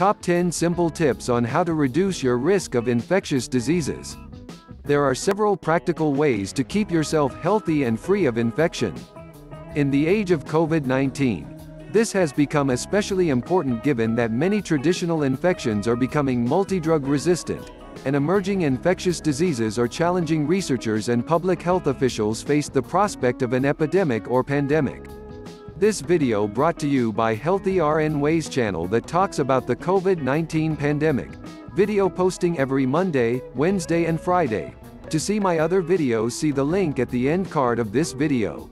Top 10 Simple Tips on How to Reduce Your Risk of Infectious Diseases. There are several practical ways to keep yourself healthy and free of infection. In the age of COVID-19, this has become especially important given that many traditional infections are becoming multi-drug resistant, and emerging infectious diseases are challenging researchers and public health officials face the prospect of an epidemic or pandemic. This video brought to you by Healthy RN Ways channel that talks about the COVID-19 pandemic. Video posting every Monday, Wednesday and Friday. To see my other videos see the link at the end card of this video.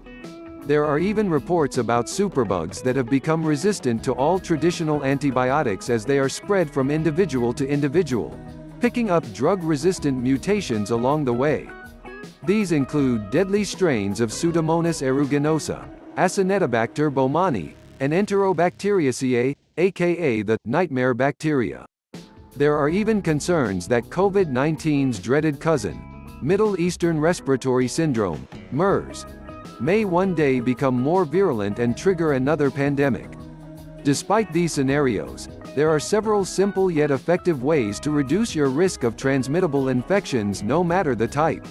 There are even reports about superbugs that have become resistant to all traditional antibiotics as they are spread from individual to individual, picking up drug-resistant mutations along the way. These include deadly strains of Pseudomonas aeruginosa, Acinetobacter baumannii, and Enterobacteriaceae, aka the nightmare bacteria. There are even concerns that COVID-19's dreaded cousin, Middle Eastern Respiratory Syndrome, MERS, may one day become more virulent and trigger another pandemic. Despite these scenarios, there are several simple yet effective ways to reduce your risk of transmittable infections no matter the type.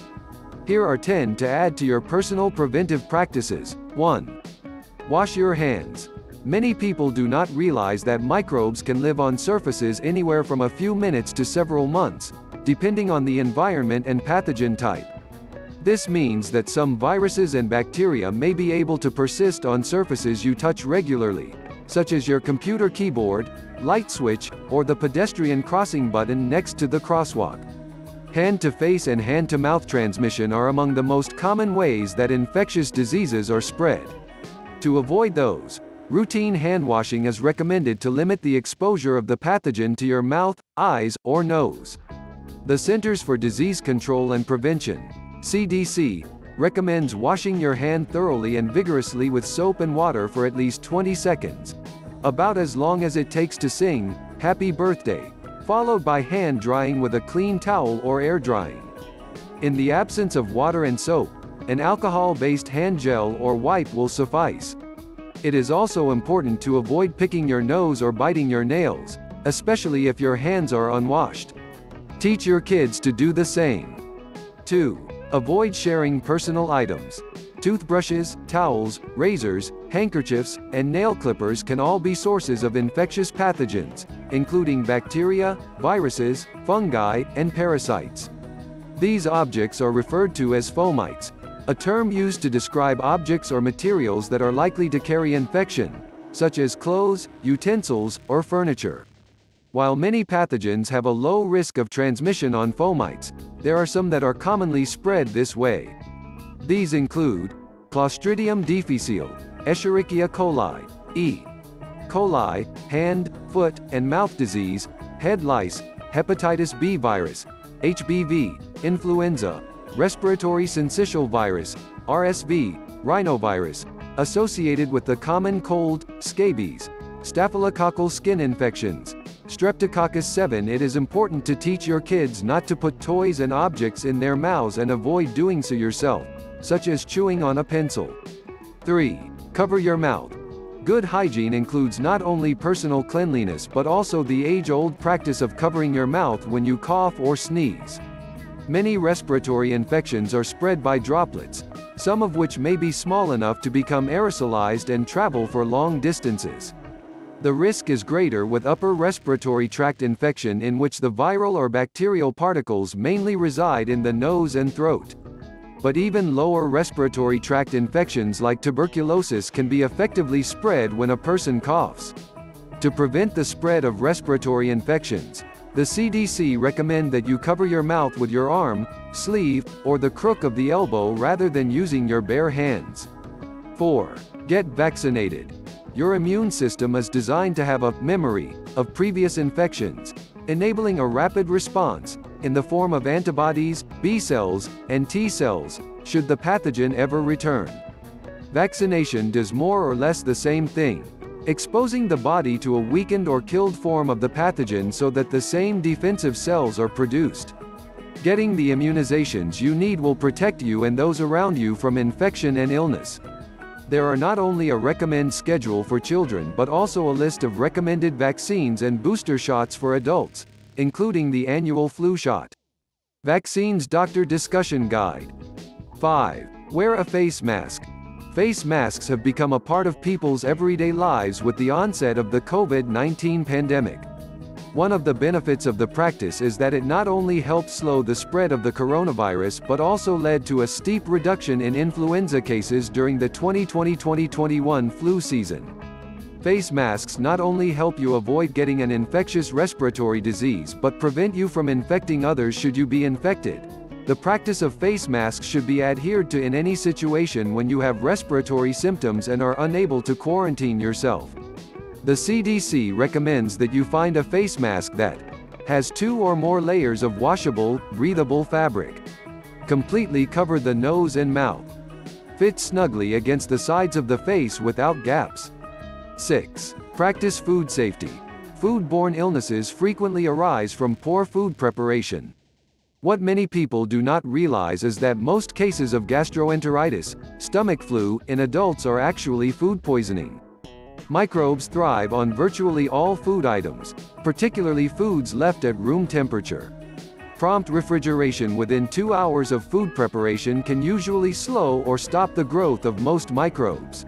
Here are 10 to add to your personal preventive practices. 1. Wash your hands. Many people do not realize that microbes can live on surfaces anywhere from a few minutes to several months, depending on the environment and pathogen type. This means that some viruses and bacteria may be able to persist on surfaces you touch regularly, such as your computer keyboard, light switch, or the pedestrian crossing button next to the crosswalk. Hand-to-face and hand-to-mouth transmission are among the most common ways that infectious diseases are spread. To avoid those, routine hand washing is recommended to limit the exposure of the pathogen to your mouth, eyes, or nose. The Centers for Disease Control and Prevention, CDC, recommends washing your hand thoroughly and vigorously with soap and water for at least 20 seconds. About as long as it takes to sing, Happy Birthday, followed by hand drying with a clean towel or air drying. In the absence of water and soap, an alcohol-based hand gel or wipe will suffice. It is also important to avoid picking your nose or biting your nails, especially if your hands are unwashed. Teach your kids to do the same. 2. Avoid sharing personal items. Toothbrushes, towels, razors, handkerchiefs, and nail clippers can all be sources of infectious pathogens, including bacteria, viruses, fungi, and parasites. These objects are referred to as fomites, a term used to describe objects or materials that are likely to carry infection, such as clothes, utensils, or furniture. While many pathogens have a low risk of transmission on fomites, there are some that are commonly spread this way. These include Clostridium difficile, Escherichia coli, E. coli, hand, foot, and mouth disease, head lice, hepatitis B virus, HBV, influenza, respiratory syncytial virus, RSV, rhinovirus, associated with the common cold, scabies, staphylococcal skin infections, Streptococcus 7 It is important to teach your kids not to put toys and objects in their mouths and avoid doing so yourself, such as chewing on a pencil. 3. Cover your mouth. Good hygiene includes not only personal cleanliness but also the age-old practice of covering your mouth when you cough or sneeze. Many respiratory infections are spread by droplets, some of which may be small enough to become aerosolized and travel for long distances. The risk is greater with upper respiratory tract infection in which the viral or bacterial particles mainly reside in the nose and throat. But even lower respiratory tract infections like tuberculosis can be effectively spread when a person coughs. To prevent the spread of respiratory infections, the CDC recommend that you cover your mouth with your arm, sleeve, or the crook of the elbow rather than using your bare hands. 4. Get vaccinated. Your immune system is designed to have a memory of previous infections, enabling a rapid response in the form of antibodies, B cells, and T cells, should the pathogen ever return. Vaccination does more or less the same thing, exposing the body to a weakened or killed form of the pathogen so that the same defensive cells are produced. Getting the immunizations you need will protect you and those around you from infection and illness. There are not only a recommend schedule for children but also a list of recommended vaccines and booster shots for adults, including the annual flu shot. Vaccines Doctor Discussion Guide 5. Wear a face mask. Face masks have become a part of people's everyday lives with the onset of the COVID-19 pandemic. One of the benefits of the practice is that it not only helped slow the spread of the coronavirus but also led to a steep reduction in influenza cases during the 2020-2021 flu season. Face masks not only help you avoid getting an infectious respiratory disease but prevent you from infecting others should you be infected. The practice of face masks should be adhered to in any situation when you have respiratory symptoms and are unable to quarantine yourself. The CDC recommends that you find a face mask that has two or more layers of washable, breathable fabric. Completely cover the nose and mouth. Fit snugly against the sides of the face without gaps. 6. Practice food safety. Foodborne illnesses frequently arise from poor food preparation. What many people do not realize is that most cases of gastroenteritis, stomach flu, in adults are actually food poisoning. Microbes thrive on virtually all food items, particularly foods left at room temperature. Prompt refrigeration within two hours of food preparation can usually slow or stop the growth of most microbes.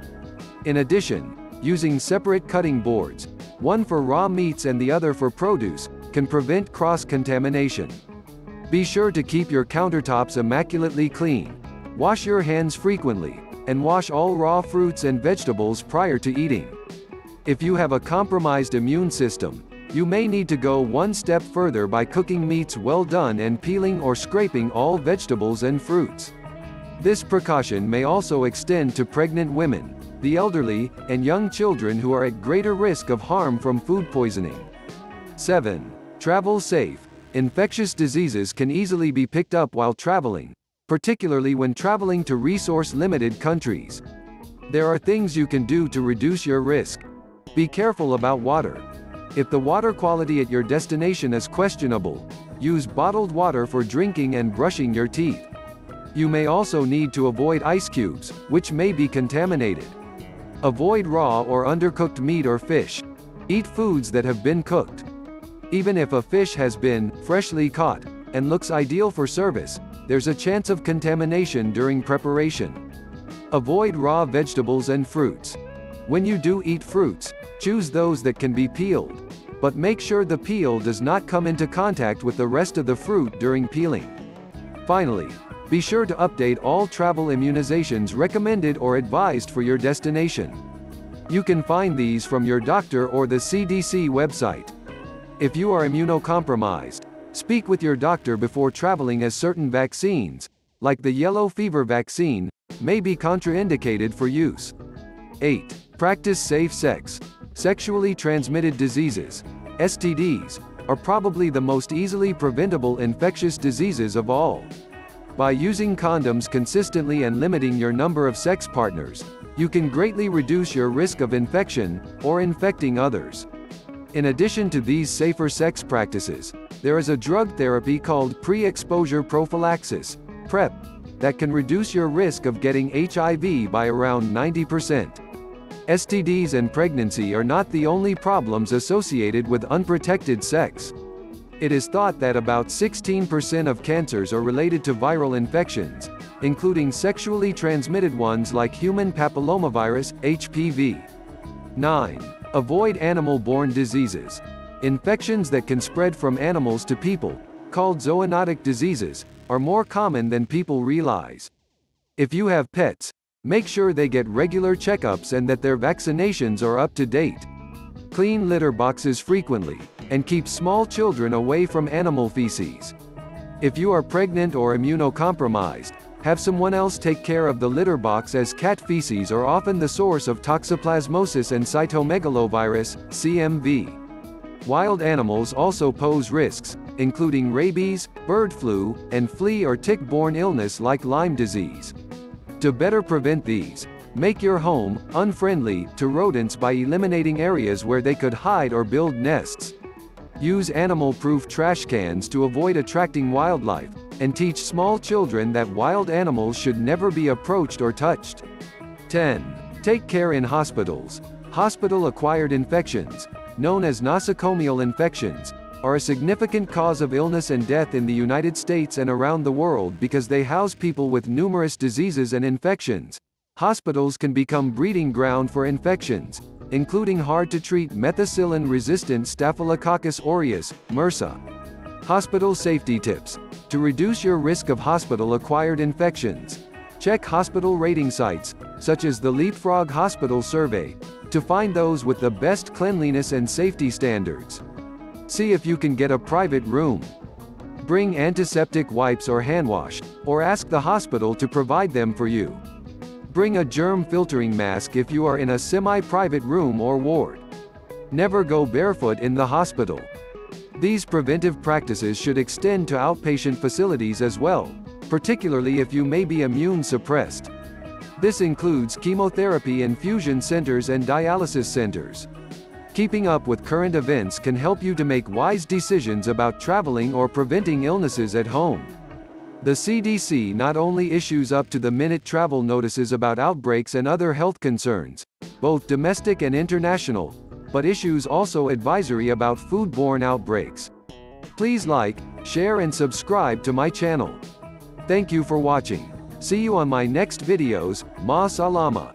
In addition, using separate cutting boards, one for raw meats and the other for produce, can prevent cross-contamination. Be sure to keep your countertops immaculately clean. Wash your hands frequently, and wash all raw fruits and vegetables prior to eating. If you have a compromised immune system, you may need to go one step further by cooking meats well done and peeling or scraping all vegetables and fruits. This precaution may also extend to pregnant women, the elderly, and young children who are at greater risk of harm from food poisoning. 7. Travel safe. Infectious diseases can easily be picked up while traveling, particularly when traveling to resource-limited countries. There are things you can do to reduce your risk. Be careful about water. If the water quality at your destination is questionable, use bottled water for drinking and brushing your teeth. You may also need to avoid ice cubes, which may be contaminated. Avoid raw or undercooked meat or fish. Eat foods that have been cooked. Even if a fish has been freshly caught and looks ideal for service, there's a chance of contamination during preparation. Avoid raw vegetables and fruits. When you do eat fruits, choose those that can be peeled. But make sure the peel does not come into contact with the rest of the fruit during peeling. Finally, be sure to update all travel immunizations recommended or advised for your destination. You can find these from your doctor or the CDC website. If you are immunocompromised, speak with your doctor before traveling as certain vaccines, like the yellow fever vaccine, may be contraindicated for use. 8. Practice safe sex. Sexually transmitted diseases, STDs, are probably the most easily preventable infectious diseases of all. By using condoms consistently and limiting your number of sex partners, you can greatly reduce your risk of infection, or infecting others. In addition to these safer sex practices, there is a drug therapy called pre-exposure prophylaxis, PrEP, that can reduce your risk of getting HIV by around 90%. STDs and pregnancy are not the only problems associated with unprotected sex. It is thought that about 16% of cancers are related to viral infections, including sexually transmitted ones like human papillomavirus, HPV. 9. Avoid animal-borne diseases. Infections that can spread from animals to people, called zoonotic diseases, are more common than people realize. If you have pets, make sure they get regular checkups and that their vaccinations are up to date. Clean litter boxes frequently, and keep small children away from animal feces. If you are pregnant or immunocompromised, have someone else take care of the litter box as cat feces are often the source of toxoplasmosis and cytomegalovirus, CMV. Wild animals also pose risks, including rabies, bird flu, and flea or tick-borne illness like Lyme disease. To better prevent these, make your home unfriendly to rodents by eliminating areas where they could hide or build nests. Use animal-proof trash cans to avoid attracting wildlife, and teach small children that wild animals should never be approached or touched. 10. Take care in hospitals. Hospital-acquired infections, known as nosocomial infections, are a significant cause of illness and death in the United States and around the world because they house people with numerous diseases and infections. Hospitals can become breeding ground for infections, including hard-to-treat methicillin-resistant Staphylococcus aureus, MRSA. Hospital safety tips. To reduce your risk of hospital-acquired infections, check hospital rating sites, such as the Leapfrog Hospital Survey, to find those with the best cleanliness and safety standards. See if you can get a private room. Bring antiseptic wipes or hand wash, or ask the hospital to provide them for you. Bring a germ filtering mask if you are in a semi-private room or ward. Never go barefoot in the hospital. These preventive practices should extend to outpatient facilities as well, particularly if you may be immune suppressed. This includes chemotherapy infusion centers and dialysis centers. Keeping up with current events can help you to make wise decisions about traveling or preventing illnesses at home. The CDC not only issues up-to-the-minute travel notices about outbreaks and other health concerns, both domestic and international, but issues also advisory about foodborne outbreaks. Please like, share and subscribe to my channel. Thank you for watching. See you on my next videos, Ma Salama.